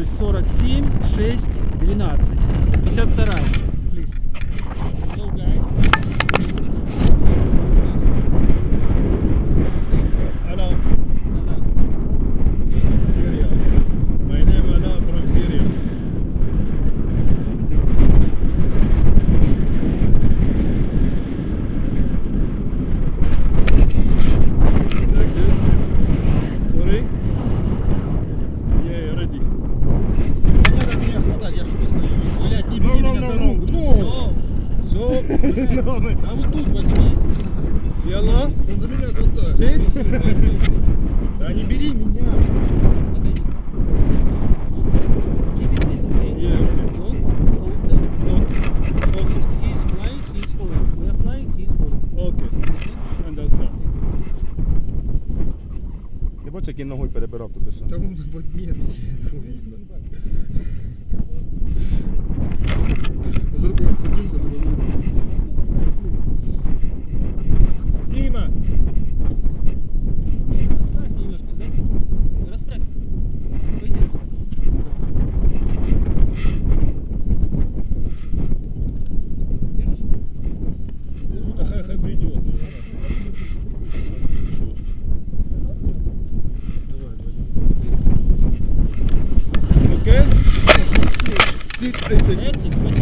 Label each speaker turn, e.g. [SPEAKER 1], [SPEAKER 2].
[SPEAKER 1] 047 6 12 52
[SPEAKER 2] А вот тут возьми.
[SPEAKER 3] И она?
[SPEAKER 2] Он за меня хватает.
[SPEAKER 3] Сеть? Да не бери меня. Бачиш, як він ногою перебирав ту косу.
[SPEAKER 2] Та воно подмірці, видно. Зробив сходився, думаю.
[SPEAKER 1] 30. 30,